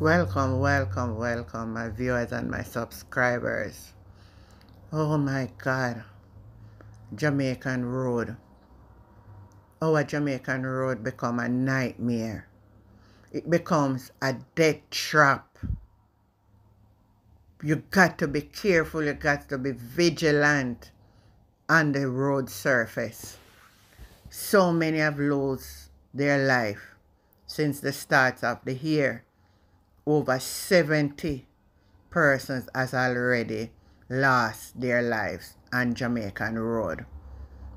Welcome, welcome, welcome, my viewers and my subscribers. Oh my God, Jamaican Road. Our Jamaican Road become a nightmare. It becomes a death trap. You got to be careful, you got to be vigilant on the road surface. So many have lost their life since the start of the year over 70 persons has already lost their lives on Jamaican Road.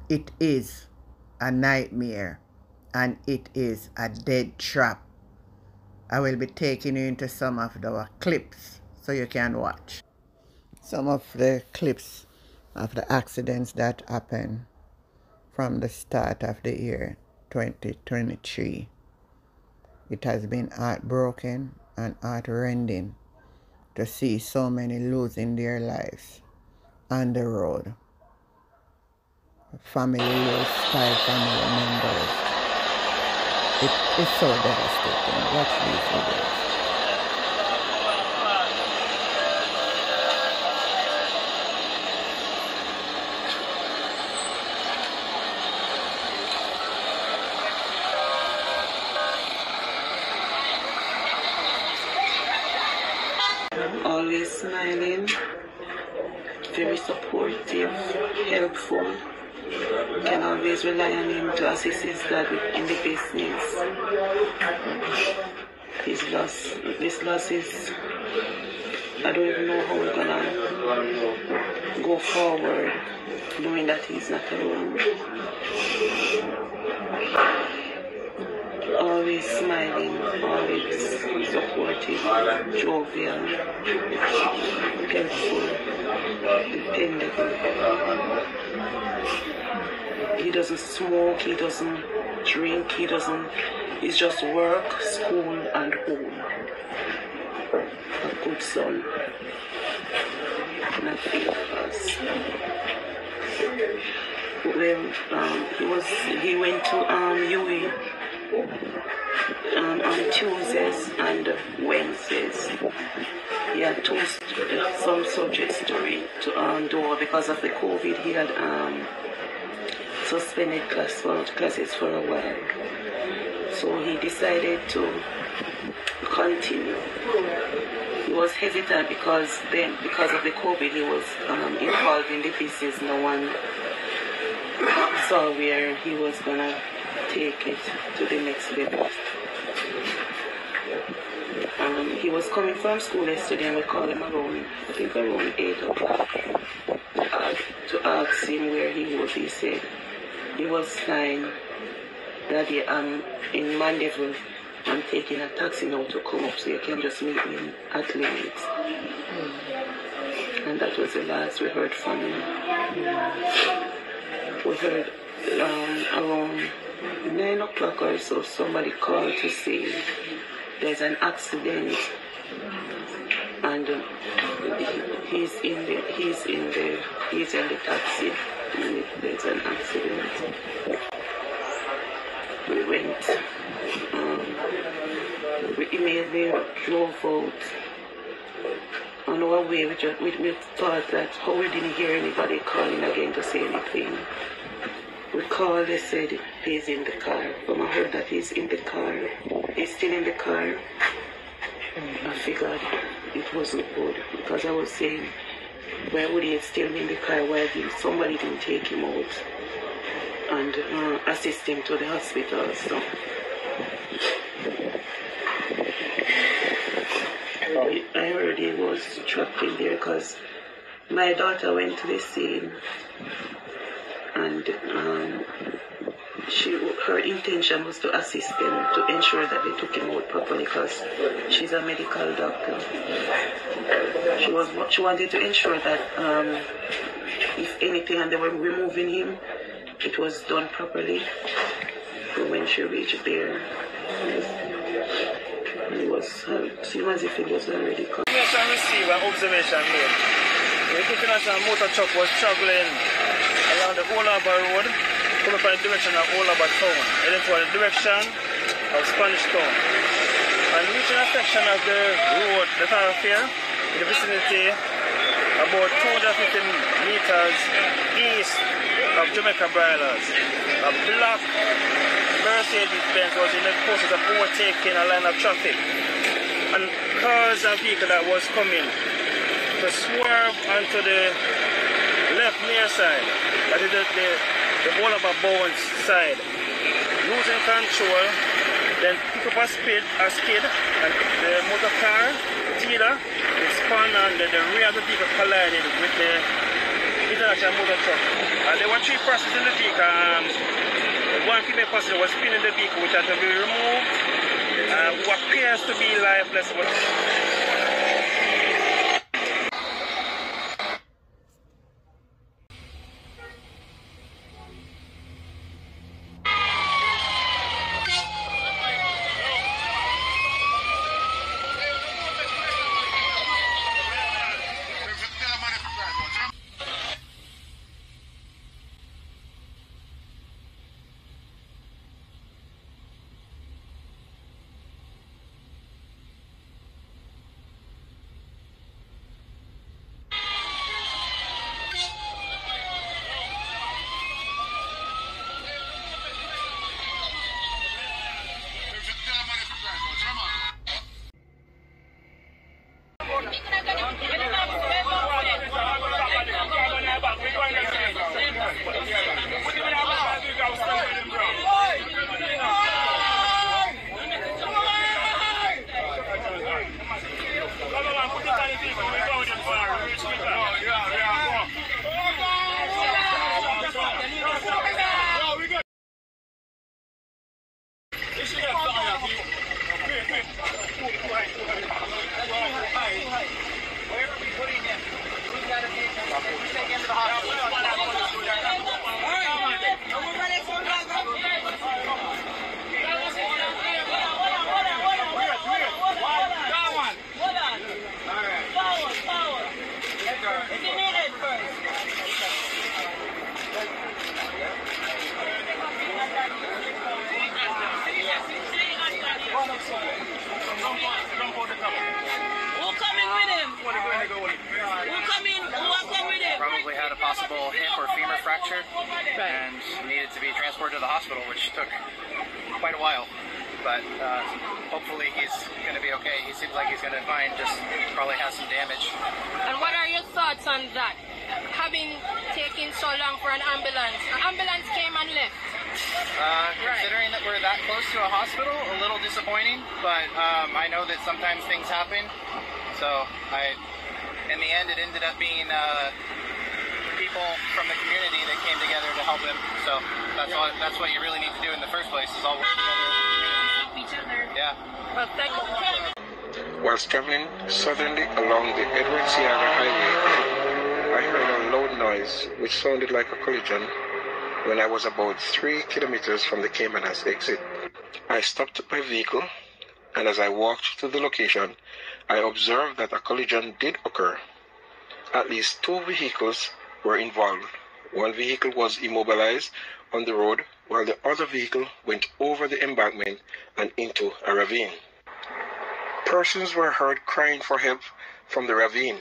It is a nightmare and it is a dead trap. I will be taking you into some of our clips so you can watch. Some of the clips of the accidents that happened from the start of the year 2023. It has been heartbroken and heartrending to see so many losing their lives on the road. Family lost five family members. It is so devastating. Watch these videos. Always smiling, very supportive, helpful. Can always rely on him to assist his dad in the business. His loss, this loss is, I don't even know how we're gonna go forward, knowing that he's not alone. Always smiling, always supportive, jovial, helpful, dependable. He doesn't smoke, he doesn't drink, he doesn't, it's just work, school, and home. A good son. Not of us. When um, he was, he went to um, UE um, on Tuesdays and Wednesdays. He had two, some subjects to read to um, do because of the COVID. He had um, suspended class classes for a while. So he decided to continue. He was hesitant because then, because of the COVID, he was um, involved in the business. No one saw where he was gonna take it to the next level. Um, he was coming from school yesterday and we called him around, I think around 8 o'clock uh, to ask him where he was. He said he was fine. Daddy, I'm in Mandeville. I'm taking a taxi now to come up so you can just meet me at Lennox. And that was the last we heard from him. We heard um, around 9 o'clock or so somebody called to say there's an accident and uh, he's in the he's in the he's in the taxi there's an accident. We went um, we immediately drove out. On our way we, just, we, we thought that how we didn't hear anybody calling again to say anything we called, they said he's in the car. But I heard that he's in the car. He's still in the car. I figured it wasn't good because I was saying, why would he still be in the car? Why did somebody didn't take him out and uh, assist him to the hospital? So I he was trapped in there because my daughter went to the scene and um, she her intention was to assist them to ensure that they took him out properly because she's a medical doctor. She was she wanted to ensure that um, if anything and they were removing him, it was done properly. But when she reached there, it was uh, seemed as if it was already and observation made. The international motor truck was traveling the Old Harbour Road, coming from the direction of Old Harbour Town, heading for the direction of Spanish Town. And reaching a section of the road, the thoroughfare, in the vicinity about 250 meters east of Jamaica Broilers. A black Mercedes-Benz was in the process of overtaking a line of traffic. And cars and vehicles that was coming to swerve onto the left near side, that is the, the, the whole of a bones side. Losing control, then pick up a speed, a skid, and the motor car, spun and the, the rear of the vehicle collided with the international motor truck. And there were three persons in the vehicle. Um, one female passenger was spinning the vehicle, which had to be removed, uh, who appears to be lifeless. But fracture and needed to be transported to the hospital, which took quite a while. But uh, hopefully he's going to be okay. He seems like he's going to be fine, just probably has some damage. And what are your thoughts on that? Having taken so long for an ambulance. An ambulance came and left. Uh, considering that we're that close to a hospital, a little disappointing, but um, I know that sometimes things happen. So I, in the end, it ended up being uh, people from the community that came together to help him. So that's what that's what you really need to do in the first place is all work together as a community. Each other. Yeah. Well, thank you. Whilst traveling southerly along the Edward Seaga Highway, I heard a loud noise which sounded like a collision when I was about three kilometers from the Caymanas exit. I stopped my vehicle, and as I walked to the location, I observed that a collision did occur. At least two vehicles were involved. One vehicle was immobilized on the road, while the other vehicle went over the embankment and into a ravine. Persons were heard crying for help from the ravine.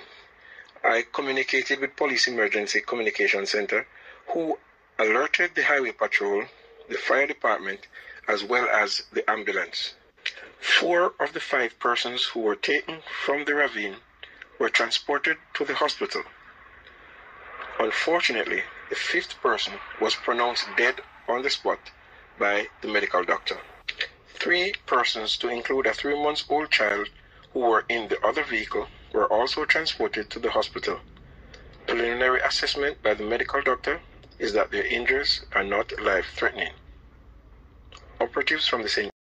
I communicated with Police Emergency Communication Center, who alerted the Highway Patrol, the fire department, as well as the ambulance. Four of the five persons who were taken from the ravine were transported to the hospital. Unfortunately, the fifth person was pronounced dead on the spot by the medical doctor. Three persons, to include a three months old child who were in the other vehicle, were also transported to the hospital. Preliminary assessment by the medical doctor is that their injuries are not life threatening. Operatives from the St.